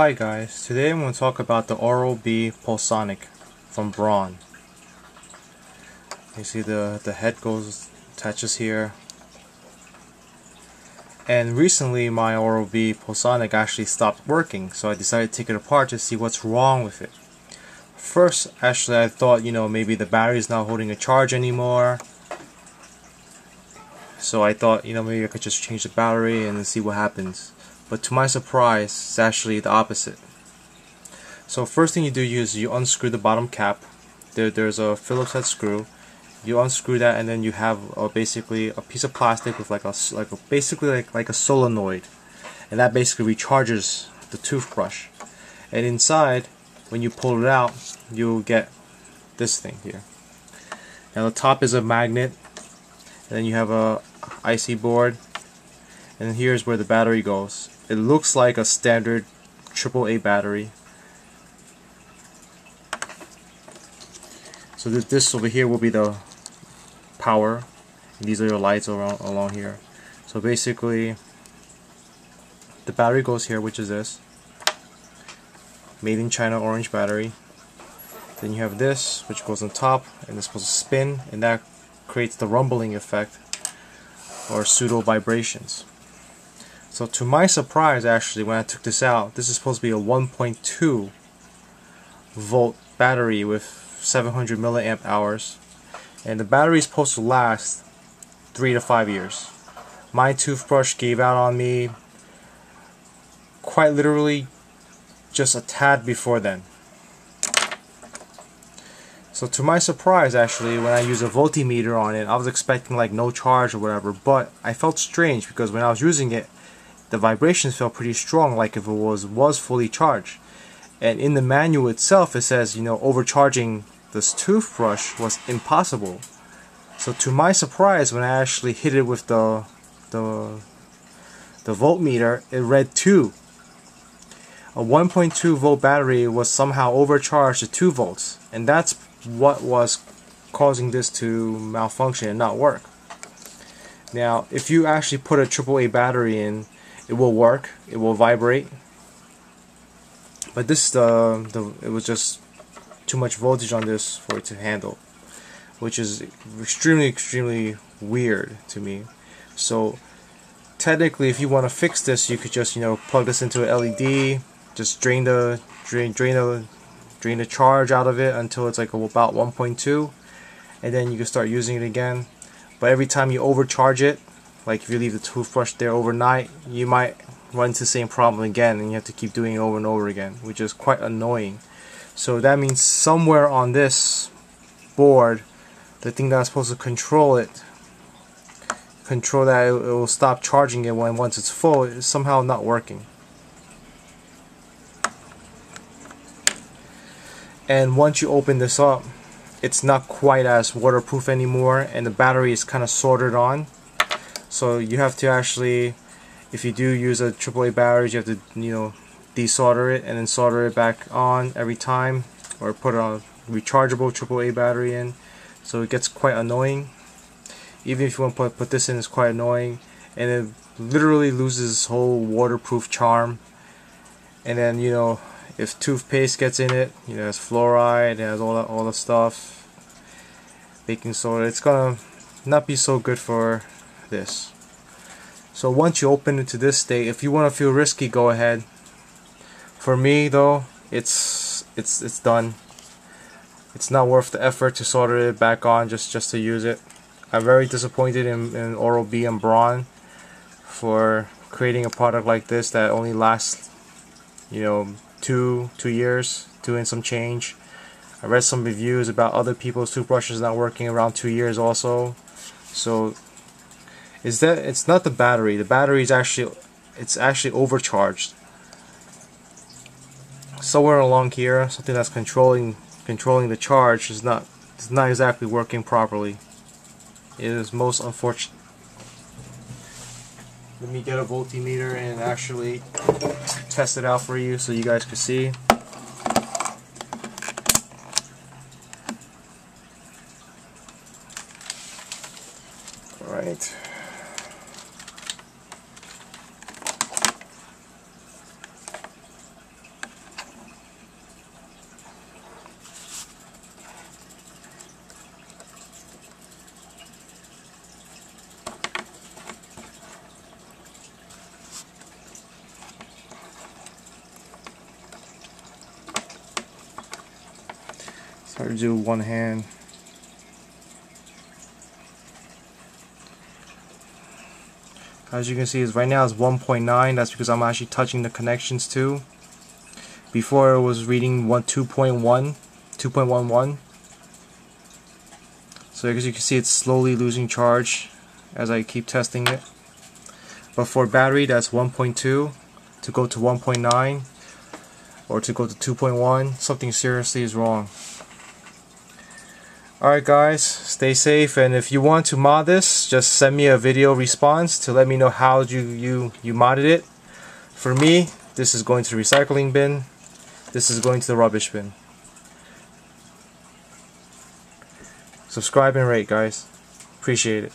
Hi guys, today I'm going to talk about the Oral-B Pulsonic from Braun. You see the, the head goes, attaches here. And recently my Oral-B Pulsonic actually stopped working, so I decided to take it apart to see what's wrong with it. First, actually I thought, you know, maybe the battery's not holding a charge anymore. So I thought, you know, maybe I could just change the battery and see what happens but to my surprise it's actually the opposite. So first thing you do is you unscrew the bottom cap. There, there's a Phillips head screw. You unscrew that and then you have a, basically a piece of plastic with like a like a, basically like, like a solenoid. And that basically recharges the toothbrush. And inside when you pull it out you'll get this thing here. Now the top is a magnet. And then you have a IC board. And here's where the battery goes it looks like a standard AAA battery. So this, this over here will be the power. These are your lights around along here. So basically, the battery goes here, which is this. Made in China orange battery. Then you have this, which goes on top, and it's supposed to spin, and that creates the rumbling effect, or pseudo vibrations. So to my surprise actually when I took this out, this is supposed to be a 1.2 volt battery with 700 milliamp hours and the battery is supposed to last 3 to 5 years. My toothbrush gave out on me quite literally just a tad before then. So to my surprise actually when I use a voltmeter on it I was expecting like no charge or whatever but I felt strange because when I was using it the vibrations felt pretty strong like if it was was fully charged. And in the manual itself it says you know overcharging this toothbrush was impossible. So to my surprise when I actually hit it with the the the voltmeter it read 2 a 1.2 volt battery was somehow overcharged to 2 volts and that's what was causing this to malfunction and not work. Now if you actually put a AAA battery in it will work. It will vibrate. But this the, the it was just too much voltage on this for it to handle which is extremely extremely weird to me. So technically if you want to fix this you could just you know plug this into an LED just drain the drain drain the drain the charge out of it until it's like about 1.2 and then you can start using it again. But every time you overcharge it like if you leave the toothbrush there overnight you might run into the same problem again and you have to keep doing it over and over again which is quite annoying. So that means somewhere on this board the thing that's supposed to control it control that it, will stop charging it when once it's full is somehow not working. And once you open this up it's not quite as waterproof anymore and the battery is kind of soldered on so you have to actually if you do use a AAA battery you have to you know desolder it and then solder it back on every time or put a rechargeable AAA battery in. So it gets quite annoying. Even if you want to put, this in it's quite annoying. And it literally loses its whole waterproof charm. And then you know if toothpaste gets in it you know it has fluoride it has all that all the stuff. Baking soda it's gonna not be so good for this. So once you open it to this state, if you want to feel risky, go ahead. For me though, it's it's it's done. It's not worth the effort to solder it back on just just to use it. I'm very disappointed in, in Oral-B and Braun for creating a product like this that only lasts, you know, two two years, two and some change. I read some reviews about other people's toothbrushes not working around two years also. So is that it's not the battery. The battery is actually it's actually overcharged. Somewhere along here, something that's controlling controlling the charge is not is not exactly working properly. It is most unfortunate. Let me get a voltmeter and actually test it out for you so you guys can see. Alright. Try to do one hand. As you can see, is right now it's 1.9. That's because I'm actually touching the connections too. Before it was reading 1 2.1, 2.11. So as you can see, it's slowly losing charge as I keep testing it. But for battery, that's 1.2 to go to 1.9 or to go to 2.1. Something seriously is wrong. Alright guys, stay safe and if you want to mod this, just send me a video response to let me know how you, you, you modded it. For me, this is going to the recycling bin. This is going to the rubbish bin. Subscribe and rate guys. Appreciate it.